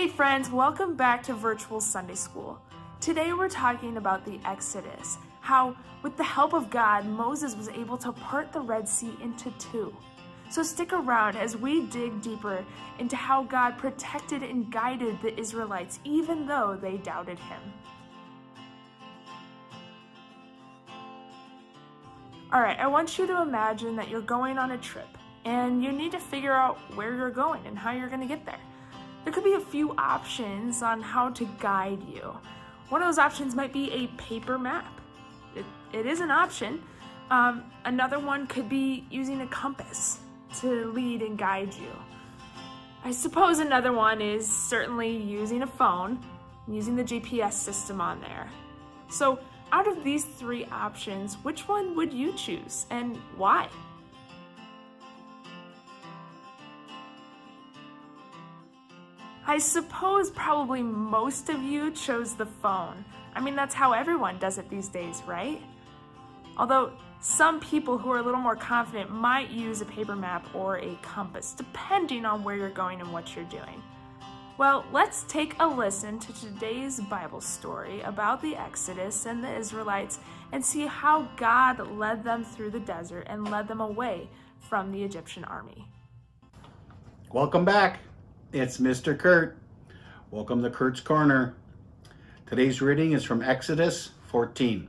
Hey friends, welcome back to Virtual Sunday School. Today we're talking about the Exodus, how with the help of God, Moses was able to part the Red Sea into two. So stick around as we dig deeper into how God protected and guided the Israelites even though they doubted him. All right, I want you to imagine that you're going on a trip and you need to figure out where you're going and how you're going to get there. There could be a few options on how to guide you. One of those options might be a paper map. It, it is an option. Um, another one could be using a compass to lead and guide you. I suppose another one is certainly using a phone, using the GPS system on there. So out of these three options, which one would you choose and why? I suppose probably most of you chose the phone. I mean, that's how everyone does it these days, right? Although some people who are a little more confident might use a paper map or a compass, depending on where you're going and what you're doing. Well, let's take a listen to today's Bible story about the Exodus and the Israelites and see how God led them through the desert and led them away from the Egyptian army. Welcome back. It's Mr. Kurt. Welcome to Kurt's Corner. Today's reading is from Exodus 14.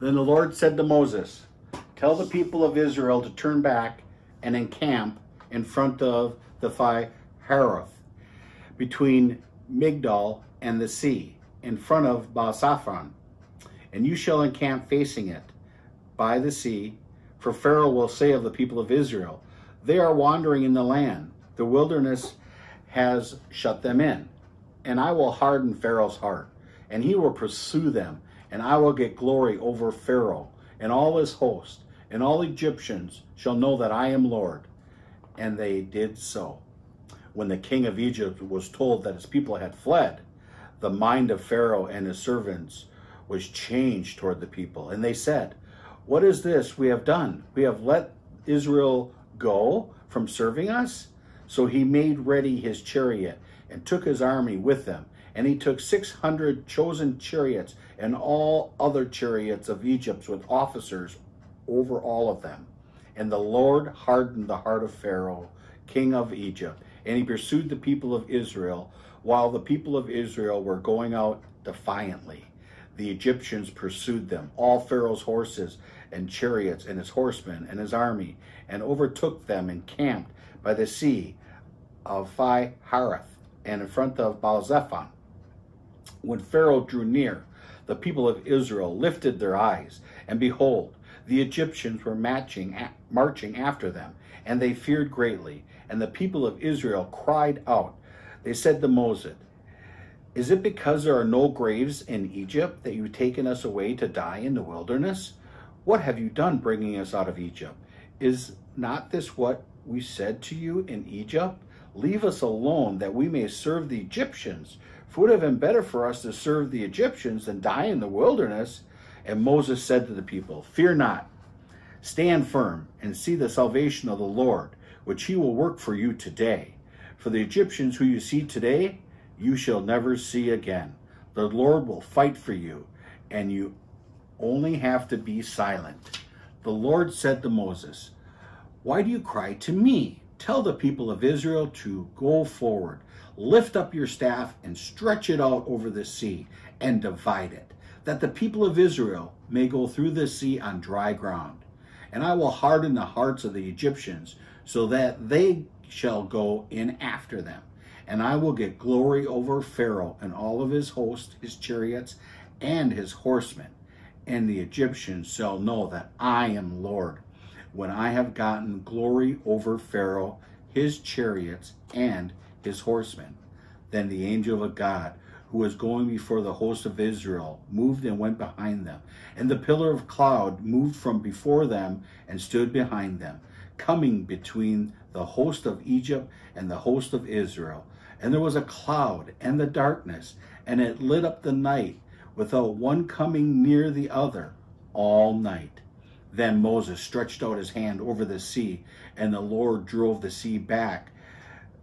Then the Lord said to Moses, Tell the people of Israel to turn back and encamp in front of the Phi Haroth, between Migdol and the sea, in front of Baal-Zephon. And you shall encamp facing it, by the sea, for Pharaoh will say of the people of Israel, They are wandering in the land. The wilderness has shut them in. And I will harden Pharaoh's heart, and he will pursue them, and I will get glory over Pharaoh and all his host, and all Egyptians shall know that I am Lord. And they did so when the king of Egypt was told that his people had fled, the mind of Pharaoh and his servants was changed toward the people. And they said, What is this we have done? We have let Israel go from serving us? So he made ready his chariot and took his army with them. And he took 600 chosen chariots and all other chariots of Egypt with officers over all of them. And the Lord hardened the heart of Pharaoh, king of Egypt, and he pursued the people of Israel while the people of Israel were going out defiantly. The Egyptians pursued them, all Pharaoh's horses and chariots and his horsemen and his army, and overtook them and camped by the sea of Phi Harath and in front of Baal-Zephon. When Pharaoh drew near, the people of Israel lifted their eyes, and behold, the Egyptians were matching, marching after them, and they feared greatly. And the people of Israel cried out. They said to Moses, Is it because there are no graves in Egypt that you've taken us away to die in the wilderness? What have you done bringing us out of Egypt? Is not this what we said to you in Egypt? Leave us alone that we may serve the Egyptians. For it would have been better for us to serve the Egyptians than die in the wilderness. And Moses said to the people, Fear not, stand firm, and see the salvation of the Lord, which he will work for you today. For the Egyptians who you see today, you shall never see again. The Lord will fight for you, and you only have to be silent. The Lord said to Moses, Why do you cry to me? Tell the people of Israel to go forward. Lift up your staff and stretch it out over the sea and divide it, that the people of Israel may go through the sea on dry ground. And I will harden the hearts of the Egyptians so that they shall go in after them. And I will get glory over Pharaoh and all of his host, his chariots, and his horsemen. And the Egyptians shall know that I am Lord, when I have gotten glory over Pharaoh, his chariots, and his horsemen. Then the angel of God, who was going before the host of Israel, moved and went behind them. And the pillar of cloud moved from before them and stood behind them coming between the host of Egypt and the host of Israel. And there was a cloud and the darkness, and it lit up the night without one coming near the other all night. Then Moses stretched out his hand over the sea, and the Lord drove the sea back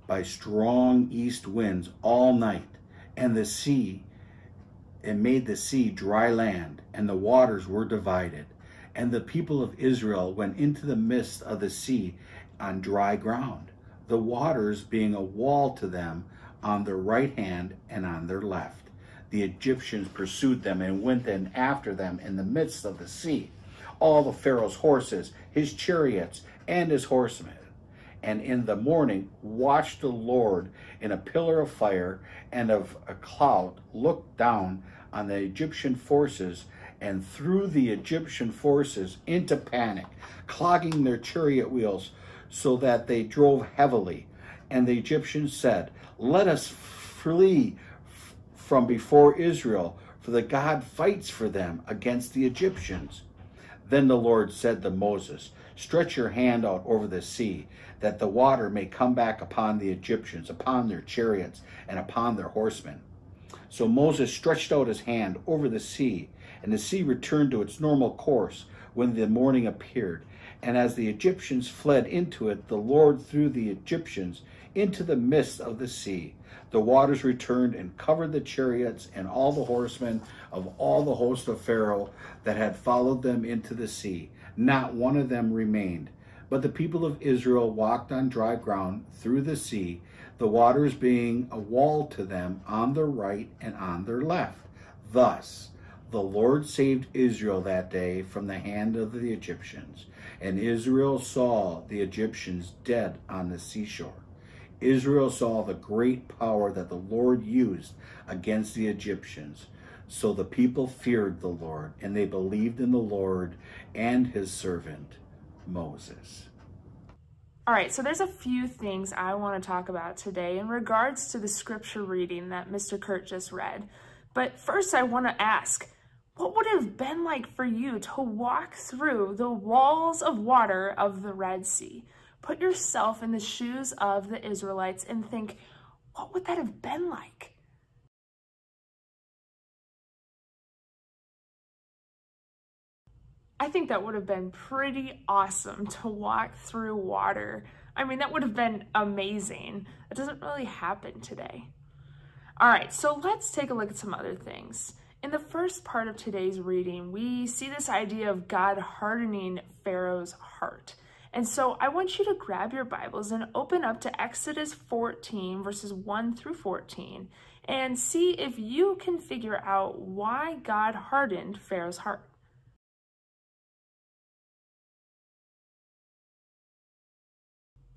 by strong east winds all night, and the sea, and made the sea dry land, and the waters were divided. And the people of Israel went into the midst of the sea on dry ground, the waters being a wall to them on their right hand and on their left. The Egyptians pursued them and went in after them in the midst of the sea. All the Pharaoh's horses, his chariots, and his horsemen. And in the morning watched the Lord in a pillar of fire and of a cloud, looked down on the Egyptian forces and threw the Egyptian forces into panic, clogging their chariot wheels so that they drove heavily. And the Egyptians said, Let us flee from before Israel, for the God fights for them against the Egyptians. Then the Lord said to Moses, Stretch your hand out over the sea, that the water may come back upon the Egyptians, upon their chariots, and upon their horsemen. So Moses stretched out his hand over the sea, and the sea returned to its normal course when the morning appeared. And as the Egyptians fled into it, the Lord threw the Egyptians into the midst of the sea. The waters returned and covered the chariots and all the horsemen of all the host of Pharaoh that had followed them into the sea. Not one of them remained. But the people of Israel walked on dry ground through the sea, the waters being a wall to them on their right and on their left. Thus, the Lord saved Israel that day from the hand of the Egyptians, and Israel saw the Egyptians dead on the seashore. Israel saw the great power that the Lord used against the Egyptians. So the people feared the Lord, and they believed in the Lord and his servant Moses. All right, so there's a few things I want to talk about today in regards to the scripture reading that Mr. Kurt just read. But first, I want to ask what would it have been like for you to walk through the walls of water of the Red Sea? Put yourself in the shoes of the Israelites and think, what would that have been like? I think that would have been pretty awesome to walk through water. I mean, that would have been amazing. It doesn't really happen today. All right, so let's take a look at some other things. In the first part of today's reading, we see this idea of God hardening Pharaoh's heart. And so I want you to grab your Bibles and open up to Exodus 14, verses 1 through 14, and see if you can figure out why God hardened Pharaoh's heart.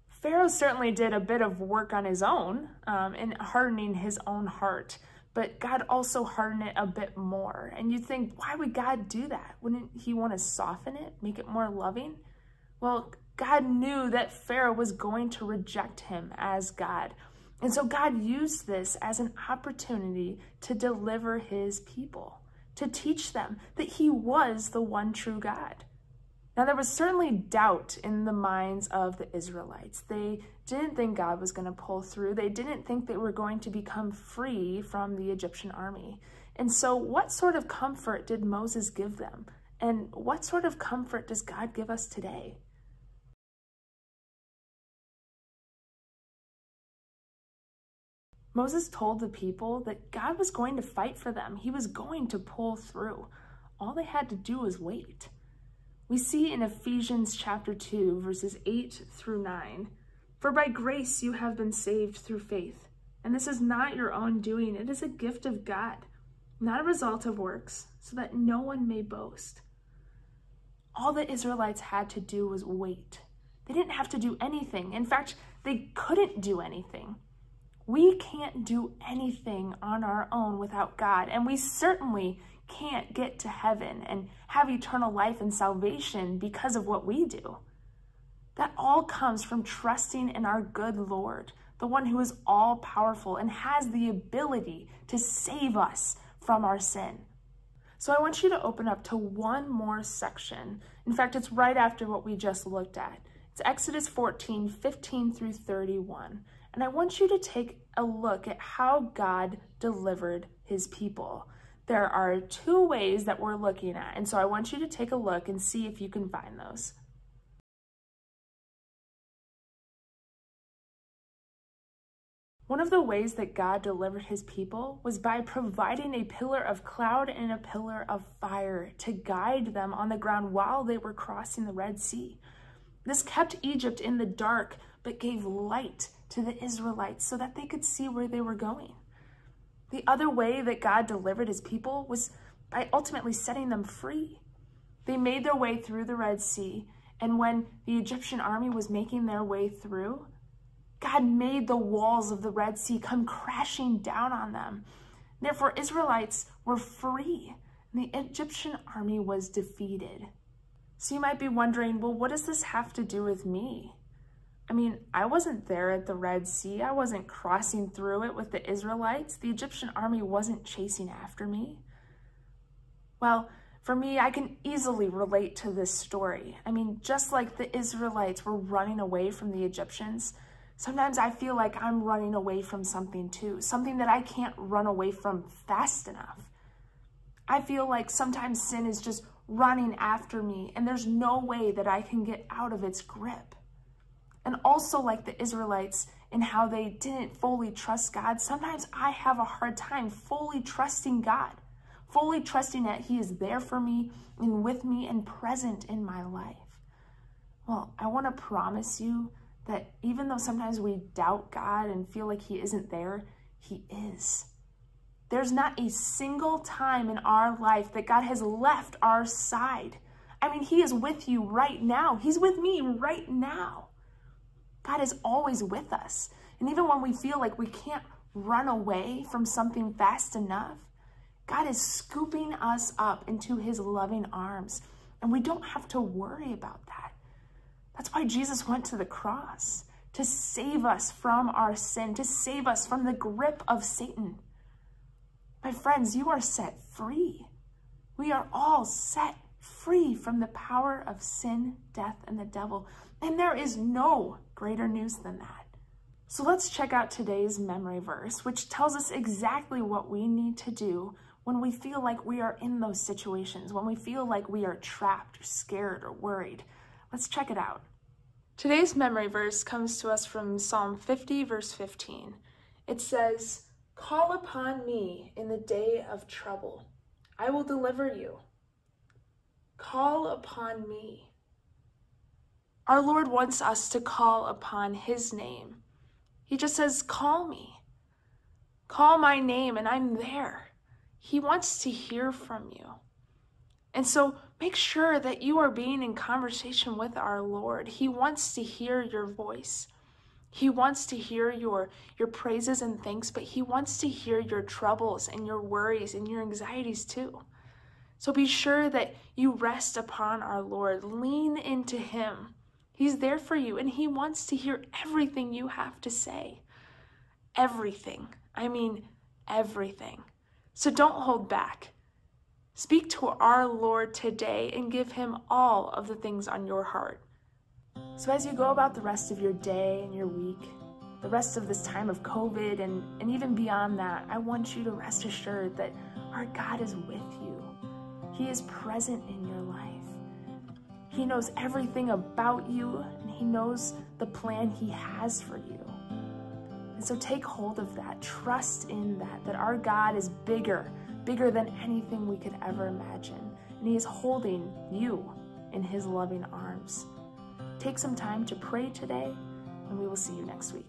Pharaoh certainly did a bit of work on his own um, in hardening his own heart, but God also hardened it a bit more. And you'd think, why would God do that? Wouldn't he want to soften it, make it more loving? Well, God knew that Pharaoh was going to reject him as God. And so God used this as an opportunity to deliver his people, to teach them that he was the one true God. Now, there was certainly doubt in the minds of the Israelites. They didn't think God was going to pull through. They didn't think they were going to become free from the Egyptian army. And so, what sort of comfort did Moses give them? And what sort of comfort does God give us today? Moses told the people that God was going to fight for them. He was going to pull through. All they had to do was wait. We see in Ephesians chapter 2, verses 8 through 9, For by grace you have been saved through faith, and this is not your own doing, it is a gift of God, not a result of works, so that no one may boast. All the Israelites had to do was wait. They didn't have to do anything. In fact, they couldn't do anything. We can't do anything on our own without God, and we certainly can't get to heaven and have eternal life and salvation because of what we do. That all comes from trusting in our good Lord, the one who is all powerful and has the ability to save us from our sin. So I want you to open up to one more section. In fact, it's right after what we just looked at. It's Exodus 14, 15 through 31. And I want you to take a look at how God delivered his people there are two ways that we're looking at. And so I want you to take a look and see if you can find those. One of the ways that God delivered his people was by providing a pillar of cloud and a pillar of fire to guide them on the ground while they were crossing the Red Sea. This kept Egypt in the dark, but gave light to the Israelites so that they could see where they were going. The other way that God delivered his people was by ultimately setting them free. They made their way through the Red Sea, and when the Egyptian army was making their way through, God made the walls of the Red Sea come crashing down on them. Therefore, Israelites were free, and the Egyptian army was defeated. So you might be wondering, well, what does this have to do with me? I mean, I wasn't there at the Red Sea. I wasn't crossing through it with the Israelites. The Egyptian army wasn't chasing after me. Well, for me, I can easily relate to this story. I mean, just like the Israelites were running away from the Egyptians, Sometimes I feel like I'm running away from something too, something that I can't run away from fast enough. I feel like sometimes sin is just running after me and there's no way that I can get out of its grip. And also like the Israelites in how they didn't fully trust God, sometimes I have a hard time fully trusting God, fully trusting that he is there for me and with me and present in my life. Well, I want to promise you that even though sometimes we doubt God and feel like He isn't there, He is. There's not a single time in our life that God has left our side. I mean, He is with you right now. He's with me right now. God is always with us. And even when we feel like we can't run away from something fast enough, God is scooping us up into His loving arms. And we don't have to worry about that. That's why Jesus went to the cross, to save us from our sin, to save us from the grip of Satan. My friends, you are set free. We are all set free from the power of sin, death, and the devil. And there is no greater news than that. So let's check out today's memory verse, which tells us exactly what we need to do when we feel like we are in those situations, when we feel like we are trapped or scared or worried. Let's check it out. Today's memory verse comes to us from Psalm 50, verse 15. It says, Call upon me in the day of trouble. I will deliver you. Call upon me. Our Lord wants us to call upon his name. He just says, Call me. Call my name, and I'm there. He wants to hear from you. And so make sure that you are being in conversation with our Lord. He wants to hear your voice. He wants to hear your, your praises and thanks, but he wants to hear your troubles and your worries and your anxieties too. So be sure that you rest upon our Lord. Lean into him. He's there for you and he wants to hear everything you have to say. Everything. I mean, everything. So don't hold back. Speak to our Lord today and give him all of the things on your heart. So as you go about the rest of your day and your week, the rest of this time of COVID and, and even beyond that, I want you to rest assured that our God is with you. He is present in your life. He knows everything about you and he knows the plan he has for you. And so take hold of that. Trust in that, that our God is bigger bigger than anything we could ever imagine. And He is holding you in His loving arms. Take some time to pray today, and we will see you next week.